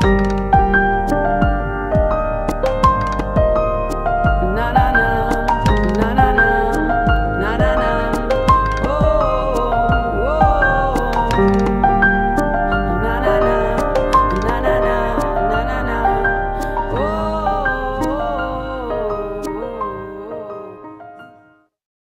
Bye.